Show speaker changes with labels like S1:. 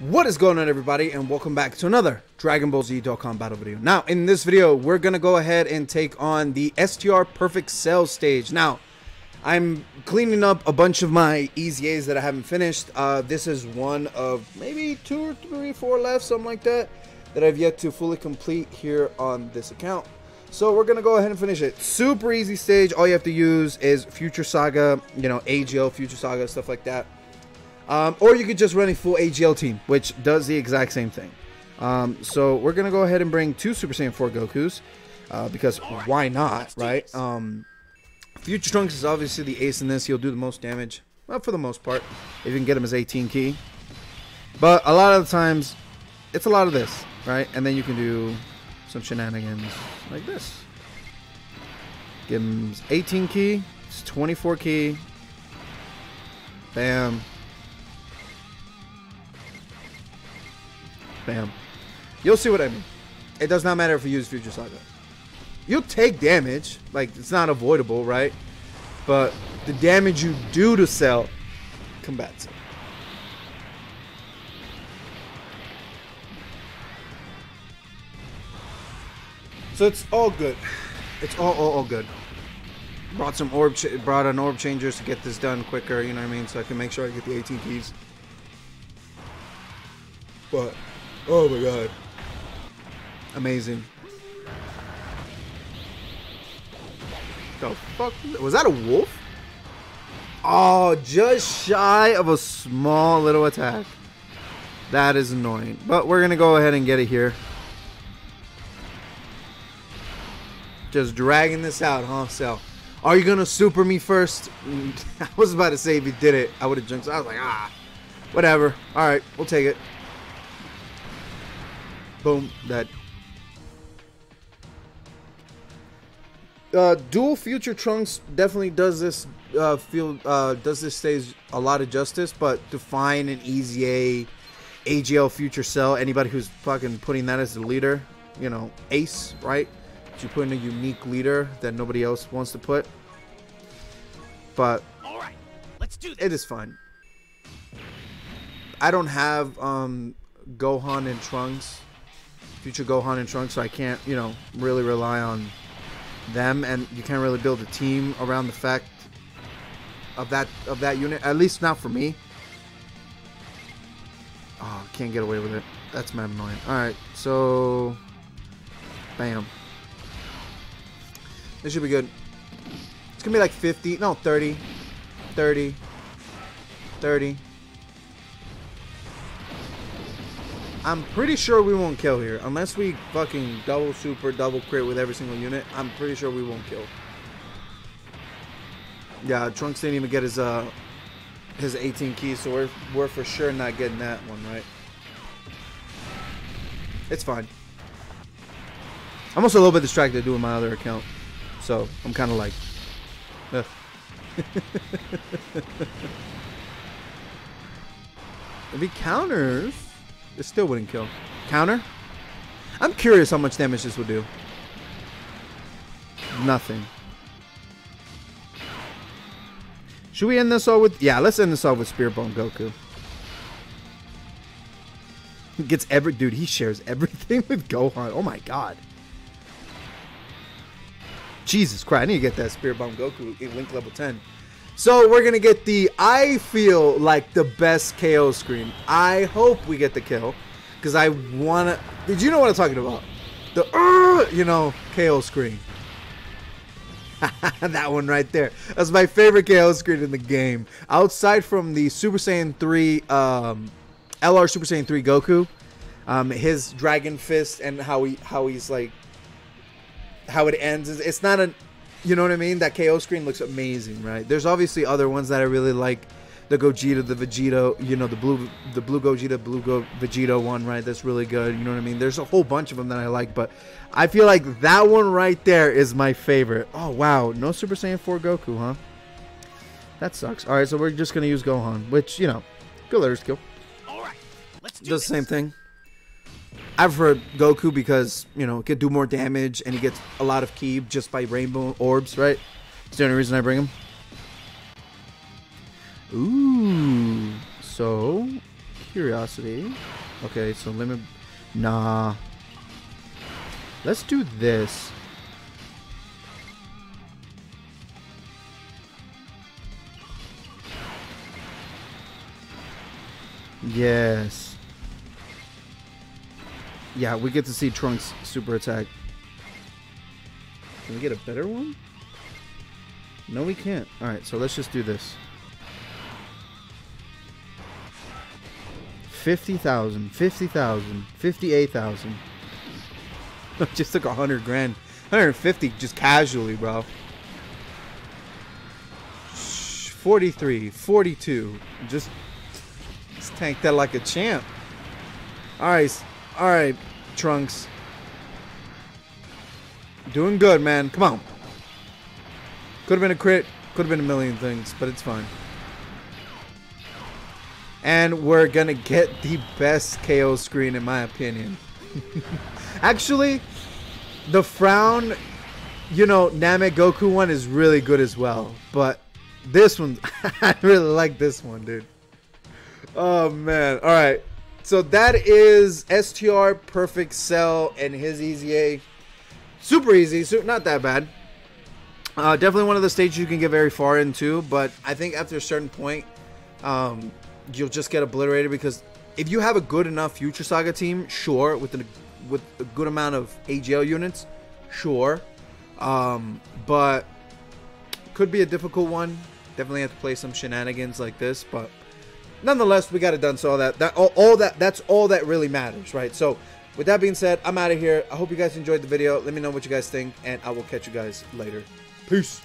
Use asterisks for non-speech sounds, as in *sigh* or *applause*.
S1: What is going on everybody and welcome back to another Dragon Ball Z Dokkan battle video. Now in this video we're to go ahead and take on the STR Perfect Cell stage. Now I'm cleaning up a bunch of my EZAs that I haven't finished. Uh, this is one of maybe two or three, four left, something like that, that I've yet to fully complete here on this account. So we're to go ahead and finish it. Super easy stage. All you have to use is Future Saga, you know, AGL, Future Saga, stuff like that. Um, or you could just run a full AGL team, which does the exact same thing. Um, so we're going to go ahead and bring two Super Saiyan 4 Gokus. Uh, because why not, right? Um, Future Trunks is obviously the ace in this. He'll do the most damage. Well, for the most part. If you can get him as 18 ki. But a lot of the times, it's a lot of this, right? And then you can do some shenanigans like this. Give him 18 ki. It's 24 ki. Bam. Bam. You'll see what I mean. It does not matter if you use Future Saga. You'll take damage. Like, it's not avoidable, right? But the damage you do to Cell combats it. So it's all good. It's all, all, all good. Brought some orb, brought an orb changers to get this done quicker. You know what I mean? So I can make sure I get the 18 keys. But oh my god, amazing. The fuck was that? A wolf? Oh, just shy of a small little attack. That is annoying. But we're gonna go ahead and get it here. Just dragging this out, huh, Cell? Are you gonna super me first? *laughs* I was about to say if you did it, I would have jumped. I was like, ah, whatever. All right, we'll take it. Boom, dead. Uh, dual future trunks definitely does this uh, feel uh, does this stage a lot of justice, but to find an a AGL future cell, anybody who's fucking putting that as the leader, you know, ace, right? You put in a unique leader that nobody else wants to put. But
S2: all right, let's do this.
S1: It is fine. I don't have um, Gohan and Trunks future Gohan and Trunks, so I can't, you know, really rely on them, and you can't really build a team around the fact of that of that unit. At least not for me. Oh, can't get away with it. That's mad annoying. All right, so bam. This should be good. It's gonna be like 50, no, 30, 30, 30. I'm pretty sure we won't kill here. Unless we fucking double super, double crit with every single unit, I'm pretty sure we won't kill. Yeah, Trunks didn't even get his uh his 18 keys, so we're we're for sure not getting that one, right? It's fine. I'm also a little bit distracted doing my other account. So I'm kinda like *laughs* if he counters it still wouldn't kill. Counter? I'm curious how much damage this would do. Nothing. Should we end this all with... Yeah, let's end this all with Spirit Bomb Goku. Gets every... Dude, he shares everything *laughs* with Gohan. Oh my god. Jesus Christ, I need to get that Spirit Bomb Goku in Link level 10. So we're gonna get the I feel like the best KO screen. I hope we get the kill because I wanna. Did you know what I'm talking about? The uh, you know KO screen. *laughs* that one right there. That's my favorite KO screen in the game. Outside from the Super Saiyan 3, um, LR Super Saiyan 3 Goku, um, his Dragon Fist and how he how he's like how it ends. It's not an you know what I mean? That KO screen looks amazing, right? There's obviously other ones that I really like. The Gogeta, the Vegeta, you know, the blue, the blue Gogeta, blue Go Vegeta one, right? That's really good. You know what I mean? There's a whole bunch of them that I like, but I feel like that one right there is my favorite. Oh wow, no Super Saiyan 4 Goku, huh? That sucks. All right, so we're just gonna use Gohan, which you know, good leader skill.
S2: All right, let's do
S1: Does the same thing. I've heard Goku because, you know, could do more damage and he gets a lot of ki just by rainbow orbs, right? It's the only reason I bring him. Ooh. So, curiosity. Okay, so limit. Nah. Let's do this. Yes. Yeah, we get to see Trunks super attack. Can we get a better one? No, we can't. Alright, so let's just do this. 50,000, 50,000, 58,000. *laughs* just took a 100 grand. 150 just casually, bro. 43, 42. Just, just tank that like a champ. Alright, alright, Trunks. Doing good, man. Come on. Could have been a crit. Could have been a million things, but it's fine. And we're gonna get the best KO screen in my opinion. *laughs* Actually, the frown, you know, Namek Goku one is really good as well. But this one, *laughs* I really like this one, dude. Oh man. Alright. So that is STR Perfect Cell and his EZA. Super easy, so not that bad. Uh, definitely one of the stages you can get very far into, but I think after a certain point, um, you'll just get obliterated because if you have a good enough Future Saga team, sure, with a with a good amount of AGL units, sure, um, but could be a difficult one. Definitely have to play some shenanigans like this, but nonetheless, we got it done. So all that that all, all that that's all that really matters, right? So with that being said, I'm out of here. I hope you guys enjoyed the video. Let me know what you guys think, and I will catch you guys later. Peace.